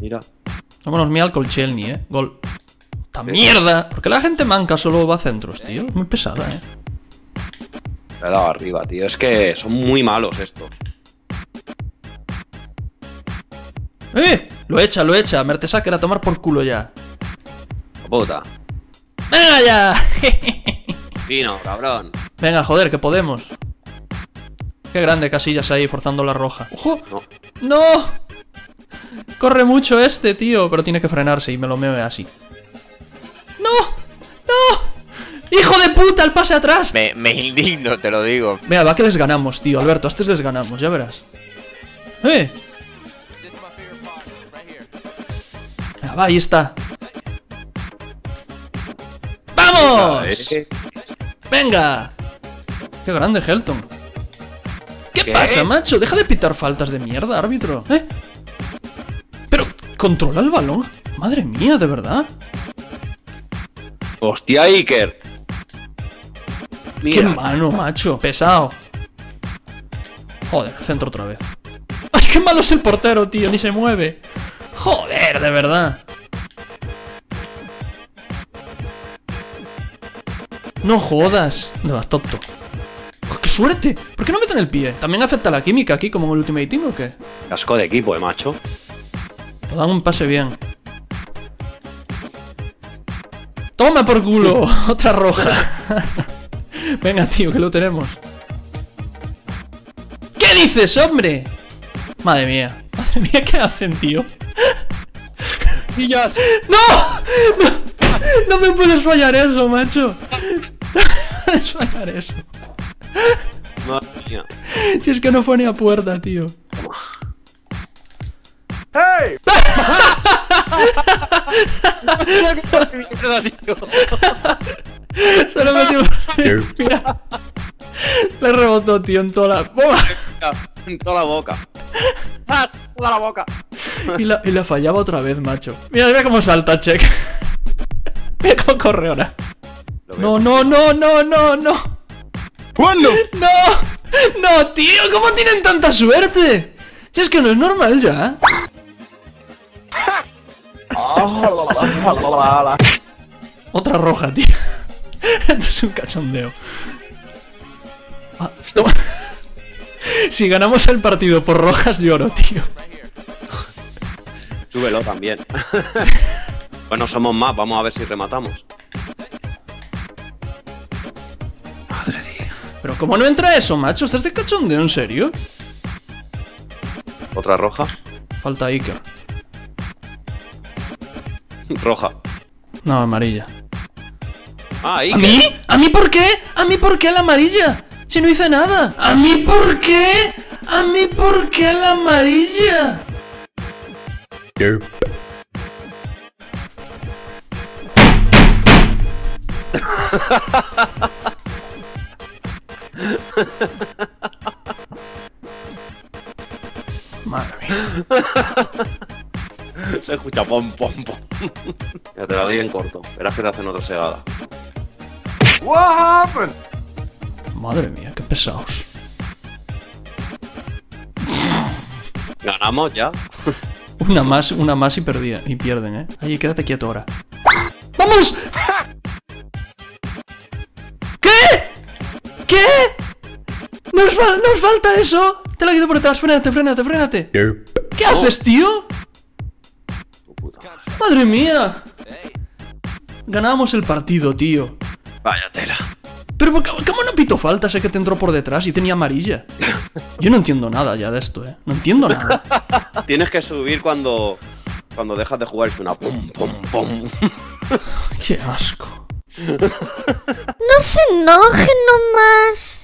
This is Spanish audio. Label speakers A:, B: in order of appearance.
A: Mira.
B: Vámonos, mía al Colchelny, eh. Gol. ¡Esta mierda! ¿Por qué la gente manca solo va a centros, tío? Es muy pesada, eh.
A: Le he dado arriba, tío. Es que son muy malos estos.
B: ¡Eh! Lo echa, lo echa. Mertesacker a tomar por culo ya.
A: La puta.
B: ¡Venga ya!
A: Fino, cabrón.
B: Venga, joder, que podemos. Qué grande Casillas ahí forzando la roja. ¡Ojo!
A: No.
B: ¡No! Corre mucho este, tío. Pero tiene que frenarse y me lo meo así. ¡No! ¡No! ¡Hijo de puta! ¡El pase atrás!
C: Me, me indigno, te lo digo.
B: Vea, va que les ganamos, tío. Alberto, a estos les ganamos, ya verás. ¡Eh! Venga, va, ahí está. ¡Vamos! ¡Venga! ¡Qué grande, Helton! ¿Qué,
A: ¿Qué?
B: pasa, macho? Deja de pitar faltas de mierda, árbitro. ¿Eh? Controla el balón. Madre mía, de verdad.
A: Hostia, Iker.
B: ¡Qué
A: Mira.
B: mano, macho! Pesado. Joder, centro otra vez. ¡Ay, qué malo es el portero, tío! Ni se mueve. Joder, de verdad. No jodas. No vas tonto. ¡Oh, ¡Qué suerte! ¿Por qué no meten el pie? ¿También afecta la química aquí como en el Ultimate Team o qué?
A: Casco de equipo, eh, macho.
B: O dan un pase bien. ¡Toma por culo! Otra roja. Venga, tío, que lo tenemos. ¿Qué dices, hombre? Madre mía. Madre mía, ¿qué hacen, tío?
A: ¡Pillas!
B: ¡No! ¡No! No me puedes fallar eso, macho. No puedes fallar eso.
A: Madre mía.
B: Si es que no fue ni a puerta, tío.
A: Tío.
B: Solo metimos. Mira. Le rebotó, tío, en toda la. ¡Buah!
A: En toda la boca. ¡Ah! Toda la boca.
B: Y la, y la fallaba otra vez, macho. Mira, mira cómo salta, check. Mira cómo corre ahora. No, no, no, no, no, no.
A: ¿Cuándo?
B: No, no, tío, ¿cómo tienen tanta suerte? Si es que no es normal ya. Otra roja, tío. Esto es un cachondeo. Ah, toma. Si ganamos el partido por rojas, lloro, tío.
A: Súbelo también. bueno, somos más. Vamos a ver si rematamos. Madre mía.
B: Pero ¿cómo no entra eso, macho? ¿Estás de cachondeo, en serio?
A: Otra roja.
B: Falta Iker.
A: Roja.
B: No, amarilla.
A: Ah,
B: ¿A mí? ¿A mí por qué? ¿A mí por qué la amarilla? Si no hice nada. ¿A mí por qué? ¿A mí por qué la amarilla? Madre mía.
A: Se escucha pom, pom, pom. ya te la doy en corto. Verás que te hacen otra segada.
B: Madre mía, qué pesados.
A: Ganamos ya.
B: Una más, una más y perdía, y pierden, ¿eh? Ahí, quédate quieto ahora. ¡Vamos! ¿Qué? ¿Qué? ¡Nos, fal- nos falta eso! Te la quito por detrás, frénate, frénate, frénate. ¿Qué haces, tío? Madre. Mía. Ganábamos el partido, tío.
A: Vaya tela.
B: Pero ¿por qué- ¿cómo no pito falta? Sé que te entró por detrás y tenía amarilla. Yo no entiendo nada ya de esto, eh. No entiendo nada.
A: Tienes que subir cuando. Cuando dejas de jugar y suena pum, pum, pum.
B: Qué asco.
D: No se enojen nomás.